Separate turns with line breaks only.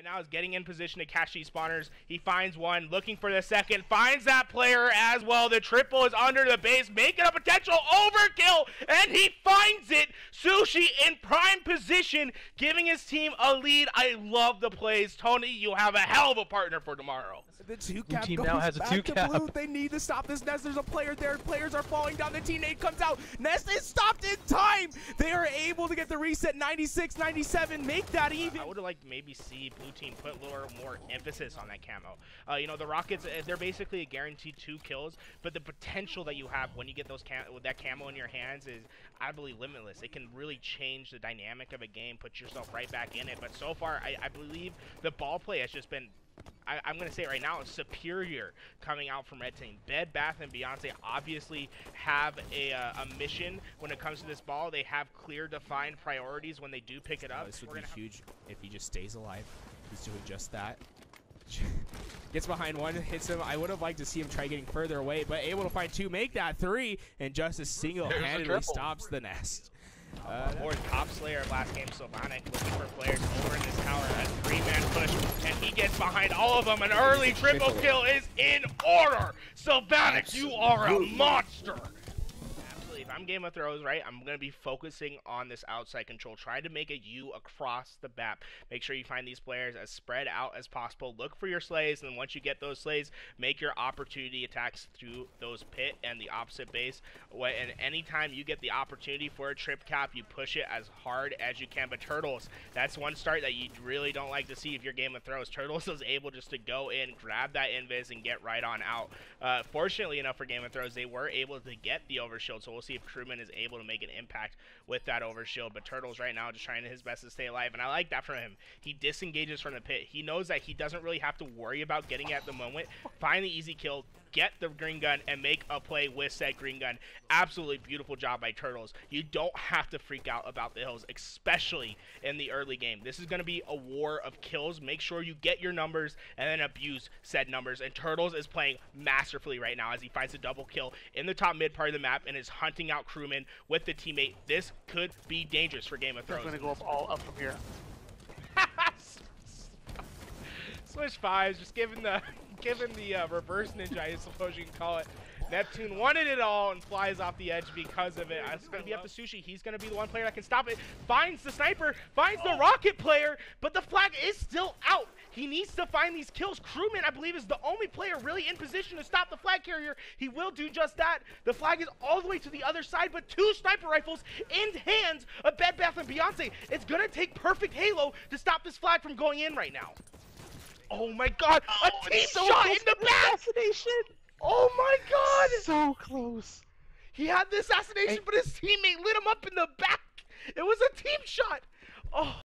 And now is getting in position to catch these spawners. He finds one, looking for the second, finds that player as well. The triple is under the base, making a potential overkill, and he finds it. Sushi in prime position, giving his team a lead. I love the plays. Tony, you have a hell of a partner for tomorrow.
The two cap
team
goes
now has a
back
two
to
cap.
blue. They need to stop this Nest. There's a player there. Players are falling down. The teammate comes out. Nest is stopped in time. They are able to get the reset 96, 97, make that even.
I would have liked maybe see blue team put a little more emphasis on that camo. Uh, you know, the Rockets, uh, they're basically a guaranteed two kills, but the potential that you have when you get those cam with that camo in your hands is, I believe, limitless. It can really change the dynamic of a game, put yourself right back in it. But so far, I, I believe the ball play has just been I, am going to say it right now, superior coming out from Red Team. Bed Bath and Beyonce obviously have a, uh, a mission when it comes to this ball. They have clear, defined priorities when they do pick it up.
Oh, this would
We're
be huge if he just stays alive. He's doing just that. Gets behind one, hits him. I would have liked to see him try getting further away, but able to find two, make that three, and Justice single-handedly stops the nest. Uh,
Or Top Slayer last game, Sylvanic looking for players over in this tower. A three-man push, and he gets behind all of them. An early triple kill is in order. Sylvanic, you are a monster. I'm Game of Thrones, right, I'm going to be focusing on this outside control. Try to make a U across the map. Make sure you find these players as spread out as possible. Look for your slays, and once you get those slays, make your opportunity attacks through those pit and the opposite base. And anytime you get the opportunity for a trip cap, you push it as hard as you can. But Turtles, that's one start that you really don't like to see if you're Game of Thrones. Turtles is able just to go in, grab that invis, and get right on out. Uh, fortunately enough for Game of Thrones, they were able to get the overshield, so we'll see if Crewman is able to make an impact with that overshield. But Turtles right now just trying his best to stay alive, and I like that from him. He disengages from the pit. He knows that he doesn't really have to worry about getting at the moment. Find the easy kill, get the green gun, and make a play with said green gun. Absolutely beautiful job by Turtles. You don't have to freak out about the hills, especially in the early game. This is going to be a war of kills. Make sure you get your numbers and then abuse said numbers. And Turtles is playing masterfully right now as he finds a double kill in the top mid part of the map and is hunting out Crewman with the teammate. This could be dangerous for Game of Thrones.
gonna go up all up from here.
Switch fives, just given the given the uh, reverse ninja, I suppose you can call it. Neptune wanted it all and flies off the edge because of it. It's gonna be up to Sushi. He's gonna be the one player that can stop it. Finds the sniper, finds the rocket player, but the flag is still out. He needs to find these kills. Crewman, I believe, is the only player really in position to stop the flag carrier. He will do just that. The flag is all the way to the other side, but two sniper rifles in hands of Bed Bath and Beyonce. It's gonna take perfect Halo to stop this flag from going in right now. Oh my god, a
Oh,
team
so
shot in the back!
Assassination!
Oh my god!
So close.
He had the assassination, but his teammate lit him up in the back. It was a team shot. Oh.